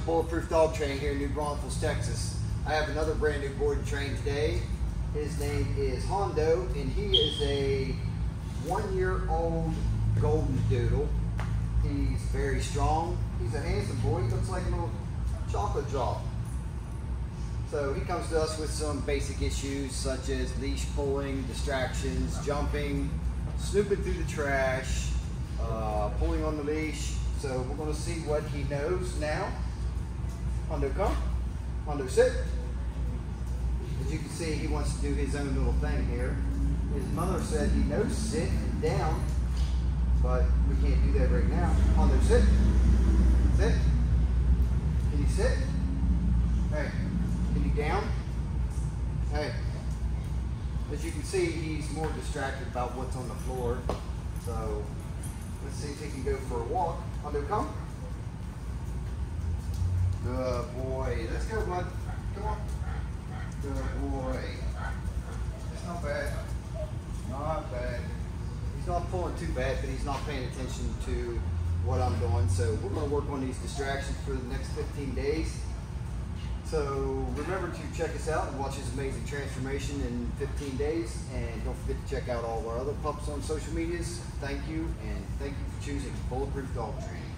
Bulletproof Dog Training here in New Braunfels, Texas. I have another brand new to train today. His name is Hondo, and he is a one-year-old golden doodle. He's very strong. He's a handsome boy. He looks like a little chocolate drop. So he comes to us with some basic issues such as leash pulling, distractions, jumping, snooping through the trash, uh, pulling on the leash. So we're going to see what he knows now. Hondo, sit. As you can see, he wants to do his own little thing here. His mother said he knows sit and down, but we can't do that right now. Hondo, sit. Sit. Can you sit? Hey, can you down? Hey. As you can see, he's more distracted about what's on the floor. So let's see if he can go for a walk. Hondo, come. Good boy. Let's go, bud. Come on. Good boy. It's not bad. Not bad. He's not pulling too bad, but he's not paying attention to what I'm doing. So we're going to work on these distractions for the next 15 days. So remember to check us out and watch his amazing transformation in 15 days. And don't forget to check out all our other pups on social medias. Thank you, and thank you for choosing Bulletproof Dog Training.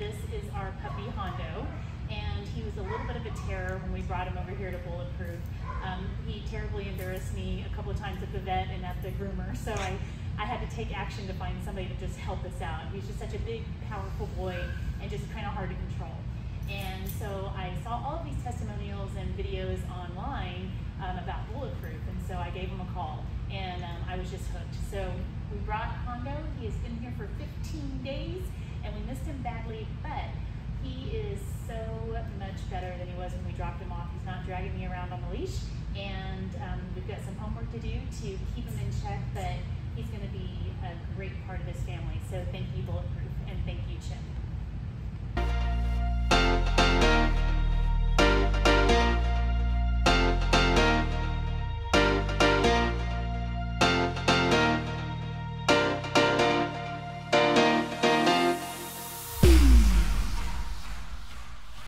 This is our puppy Hondo. And he was a little bit of a terror when we brought him over here to Bulletproof. Um, he terribly embarrassed me a couple of times at the vet and at the groomer, so I, I had to take action to find somebody to just help us out. He's just such a big, powerful boy and just kind of hard to control. And so I saw all of these testimonials and videos online um, about Bulletproof, and so I gave him a call, and um, I was just hooked. So we brought Hondo. He has been here for 15 days, and we missed him badly, but he is so much better than he was when we dropped him off. He's not dragging me around on the leash, and um, we've got some homework to do to keep him in check, but he's going to be a great part of this family. So thank you, Bulletproof, and thank you, Chip.